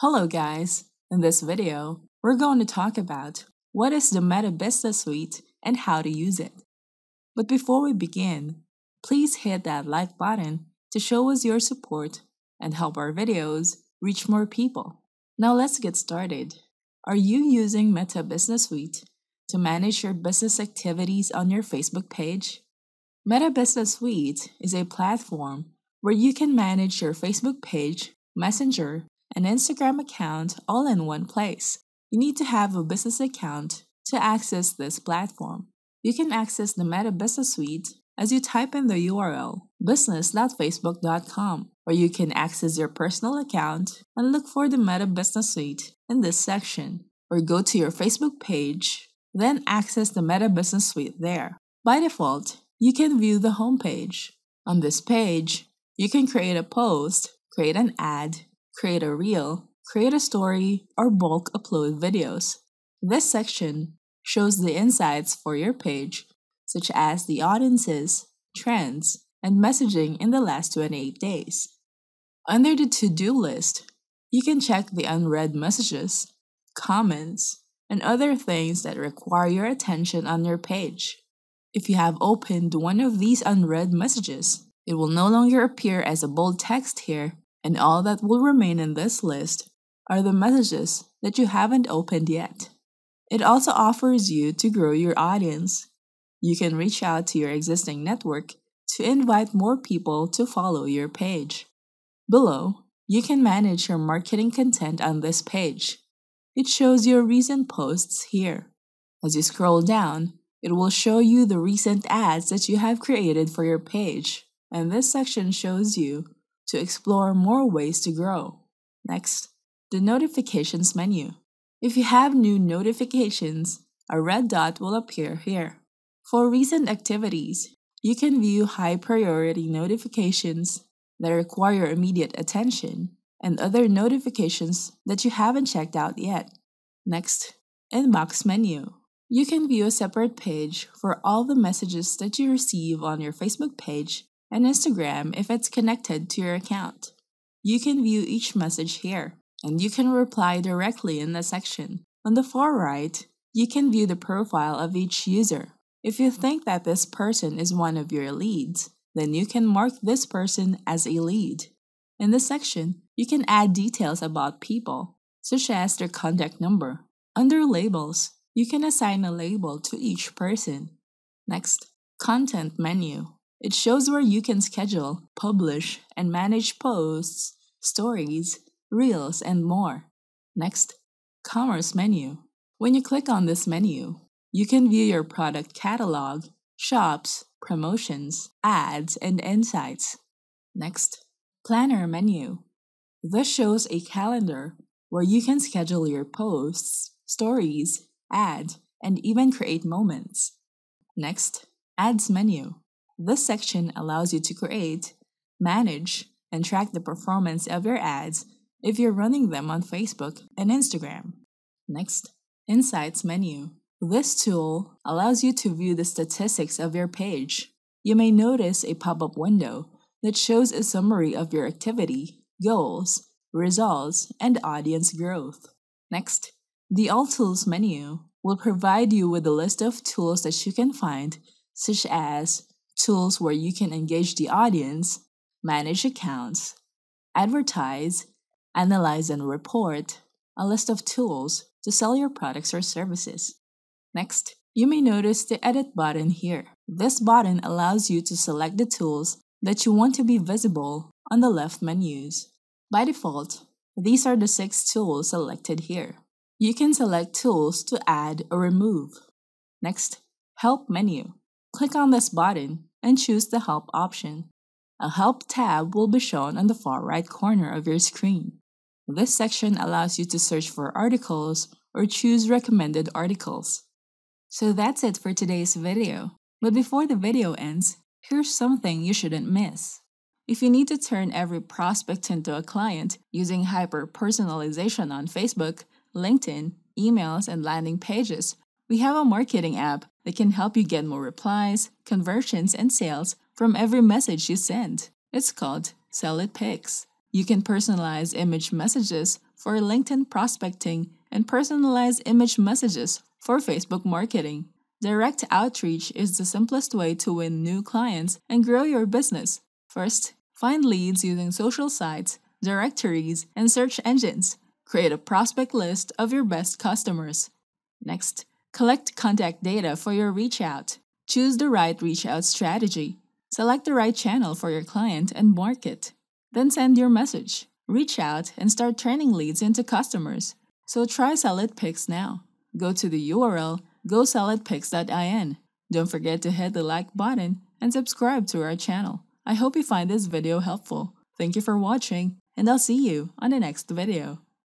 Hello guys! In this video, we're going to talk about what is the Meta Business Suite and how to use it. But before we begin, please hit that like button to show us your support and help our videos reach more people. Now let's get started. Are you using Meta Business Suite to manage your business activities on your Facebook page? Meta Business Suite is a platform where you can manage your Facebook page, Messenger, and Instagram account all in one place. You need to have a business account to access this platform. You can access the Meta Business Suite as you type in the URL business.facebook.com, or you can access your personal account and look for the Meta Business Suite in this section, or go to your Facebook page, then access the Meta Business Suite there. By default, you can view the homepage. On this page, you can create a post, create an ad, create a reel, create a story, or bulk upload videos. This section shows the insights for your page, such as the audiences, trends, and messaging in the last 28 days. Under the to do list, you can check the unread messages, comments, and other things that require your attention on your page. If you have opened one of these unread messages, it will no longer appear as a bold text here, and all that will remain in this list are the messages that you haven't opened yet. It also offers you to grow your audience. You can reach out to your existing network to invite more people to follow your page. Below, you can manage your marketing content on this page. It shows your recent posts here. As you scroll down, it will show you the recent ads that you have created for your page, and this section shows you to explore more ways to grow. Next, the notifications menu. If you have new notifications, a red dot will appear here. For recent activities, you can view high priority notifications that require immediate attention and other notifications that you haven't checked out yet. Next, inbox menu. You can view a separate page for all the messages that you receive on your Facebook page and Instagram if it's connected to your account. You can view each message here, and you can reply directly in the section. On the far right, you can view the profile of each user. If you think that this person is one of your leads, then you can mark this person as a lead. In this section, you can add details about people, such as their contact number. Under Labels, you can assign a label to each person. Next, Content menu. It shows where you can schedule, publish, and manage posts, stories, reels, and more. Next, Commerce menu. When you click on this menu, you can view your product catalog, shops, promotions, ads, and insights. Next, Planner menu. This shows a calendar where you can schedule your posts, stories, ads, and even create moments. Next, Ads menu. This section allows you to create, manage, and track the performance of your ads if you're running them on Facebook and Instagram. Next, Insights menu. This tool allows you to view the statistics of your page. You may notice a pop up window that shows a summary of your activity, goals, results, and audience growth. Next, the All Tools menu will provide you with a list of tools that you can find, such as tools where you can engage the audience, manage accounts, advertise, analyze and report, a list of tools to sell your products or services. Next, you may notice the Edit button here. This button allows you to select the tools that you want to be visible on the left menus. By default, these are the six tools selected here. You can select tools to add or remove. Next, Help menu. Click on this button and choose the Help option. A Help tab will be shown on the far right corner of your screen. This section allows you to search for articles or choose recommended articles. So that's it for today's video. But before the video ends, here's something you shouldn't miss. If you need to turn every prospect into a client using hyper personalization on Facebook, LinkedIn, emails, and landing pages, we have a marketing app that can help you get more replies, conversions, and sales from every message you send. It's called Sell It Pix. You can personalize image messages for LinkedIn prospecting and personalize image messages for Facebook marketing. Direct outreach is the simplest way to win new clients and grow your business. First, find leads using social sites, directories, and search engines. Create a prospect list of your best customers. Next, collect contact data for your reach out. Choose the right reach out strategy. Select the right channel for your client and market. Then send your message. Reach out and start turning leads into customers. So try SellItPix now. Go to the URL gosellitpix.in. Don't forget to hit the like button and subscribe to our channel. I hope you find this video helpful. Thank you for watching, and I'll see you on the next video.